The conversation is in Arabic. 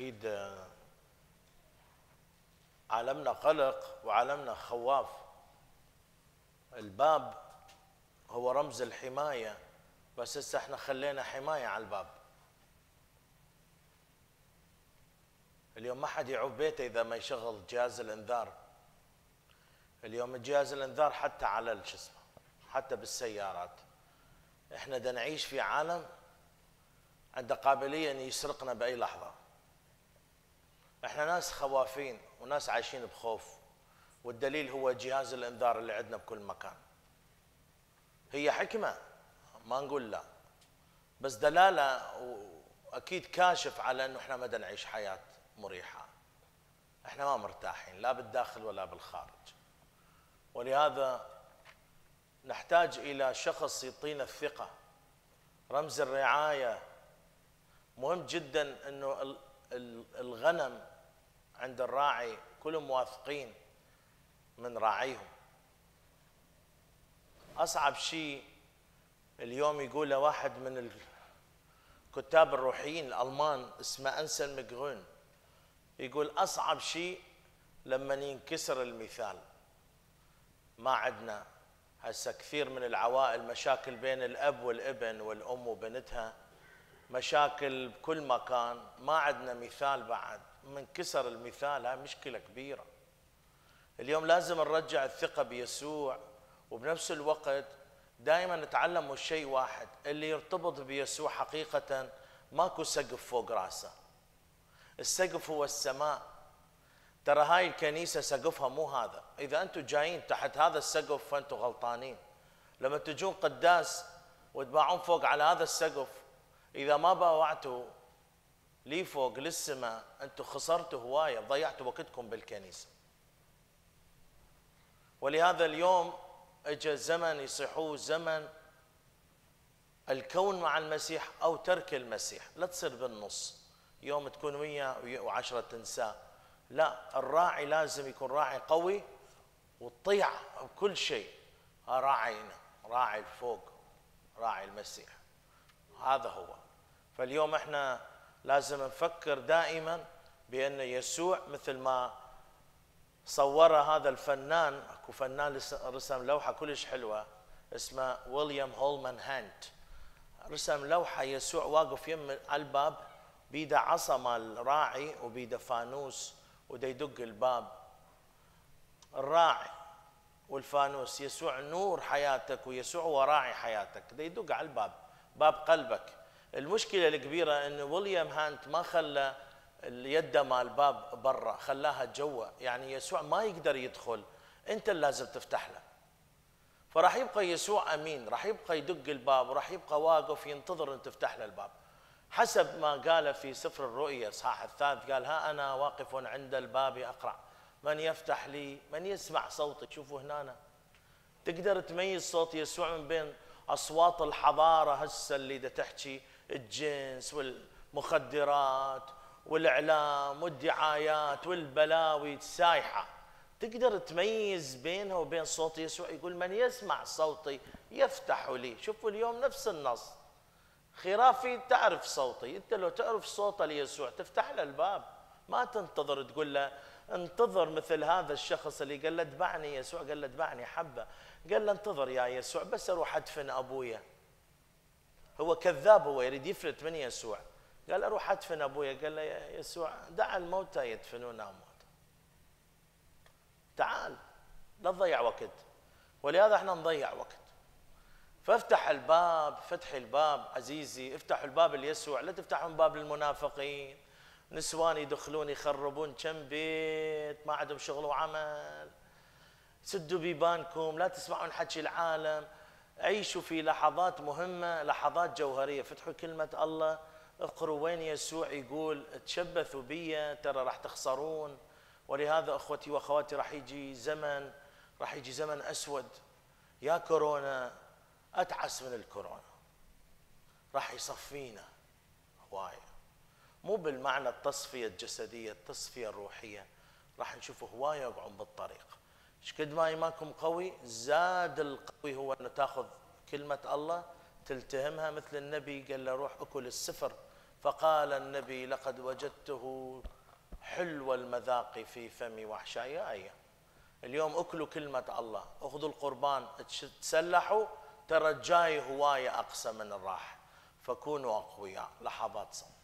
أكيد آه، عالمنا قلق وعالمنا خواف. الباب هو رمز الحماية بس هسه إحنا خلينا حماية على الباب. اليوم ما حد يعوف بيته إذا ما يشغل جهاز الإنذار. اليوم جهاز الإنذار حتى على شو اسمه حتى بالسيارات. إحنا دا نعيش في عالم عنده قابلية إن يسرقنا بأي لحظة. إحنا ناس خوافين وناس عايشين بخوف والدليل هو جهاز الإنذار اللي عندنا بكل مكان. هي حكمة؟ ما نقول لا. بس دلالة وأكيد كاشف على إنه إحنا ما نعيش حياة مريحة. إحنا ما مرتاحين لا بالداخل ولا بالخارج. ولهذا نحتاج إلى شخص يعطينا الثقة. رمز الرعاية. مهم جدا إنه الغنم عند الراعي كلهم واثقين من راعيهم. أصعب شيء اليوم يقوله واحد من الكتاب الروحيين الألمان اسمه أنسل ميغرون يقول أصعب شيء لما ينكسر المثال. ما عندنا هسه كثير من العوائل مشاكل بين الأب والابن والأم وبنتها مشاكل بكل مكان. ما عندنا مثال بعد. من كسر المثال هاي مشكلة كبيرة. اليوم لازم نرجع الثقة بيسوع وبنفس الوقت دائما نتعلم شيء واحد اللي يرتبط بيسوع حقيقه ماكو سقف فوق راسه. السقف هو السماء. ترى هاي الكنيسة سقفها مو هذا. إذا أنتم جايين تحت هذا السقف فأنتم غلطانين. لما تجون قداس وتباعون فوق على هذا السقف إذا ما باوعتوا لي فوق للسماء أنتم خسرتوا هواية ضيعتوا وقتكم بالكنيسة. ولهذا اليوم اجى زمن يصيحوه زمن الكون مع المسيح أو ترك المسيح. لا تصير بالنص. يوم تكون وياه وعشرة تنساه لا الراعي لازم يكون راعي قوي وتطيع بكل شيء. راعينا راعي الفوق راعي المسيح. هذا هو. فاليوم إحنا لازم نفكر دائما بأن يسوع مثل ما صور هذا الفنان أكو فنان رسم لوحة كلش حلوة اسمه ويليام هولمان هانت رسم لوحة يسوع واقف يم الباب بيده عصا مال راعي وبيده فانوس ودا يدق الباب. الراعي والفانوس يسوع نور حياتك ويسوع هو راعي حياتك دا يدق على الباب باب قلبك. المشكلة الكبيرة انه ويليام هانت ما خلى اليد مال الباب برا خلاها جوا يعني يسوع ما يقدر يدخل أنت اللي لازم تفتح له. فراح يبقى يسوع أمين راح يبقى يدق الباب وراح يبقى واقف ينتظر إن تفتح له الباب. حسب ما قال في سفر الرؤيا اصحاح الثالث قال ها أنا واقف عند الباب اقرع من يفتح لي؟ من يسمع صوتي؟ شوفوا هنا تقدر تميز صوت يسوع من بين أصوات الحضارة هسه اللي دا تحكي الجنس والمخدرات والإعلام والدعايات والبلاوي السايحة. تقدر تميز بينها وبين صوت يسوع؟ يقول من يسمع صوتي يفتح لي. شوفوا اليوم نفس النص. خرافي تعرف صوتي. أنت لو تعرف صوت ليسوع تفتح له الباب. ما تنتظر تقول له انتظر مثل هذا الشخص اللي قال له اتبعني يسوع قال له اتبعني حبة. قال له انتظر يا يسوع بس أروح أدفن أبويا. هو كذاب هو يريد يفلت من يسوع. قال أروح أدفن أبويا. قال له يا يسوع دع الموتى يدفنون اموات تعال لا تضيع وقت. ولهذا إحنا نضيع وقت. فافتح الباب فتح الباب عزيزي افتحوا الباب ليسوع لا تفتحون باب للمنافقين. نسوان يدخلون يخربون كم بيت ما عندهم شغل وعمل. سدوا بيبانكم لا تسمعون حكي العالم. عيشوا في لحظات مهمة لحظات جوهرية. فتحوا كلمة الله. اقروا وين يسوع يقول تشبثوا بي ترى راح تخسرون. ولهذا أخوتي وأخواتي راح يجي زمن راح يجي زمن أسود. يا كورونا أتعس من الكورونا. راح يصفينا. هوايه مو بالمعنى التصفية الجسدية التصفية الروحية. راح نشوف هواية يقعون بالطريق. شكد ما ايمانكم قوي زاد القوي هو إنه تاخذ كلمة الله تلتهمها مثل النبي قال له روح أكل السفر. فقال النبي لقد وجدته حلو المذاق في فمي وحشاياي اليوم أكلوا كلمة الله أخذوا القربان تسلحوا ترى الجاي هواية أقسى من الراح فكونوا أقوياء. لحظات صمت.